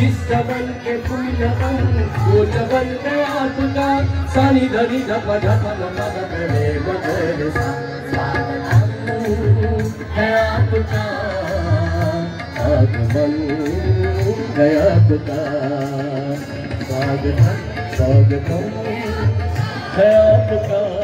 इस चमन के फूल वो चमन है आपका सानी धनी धप धप धप करे बदल है आपका आगमन है आपका। है आपका।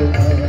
है आपका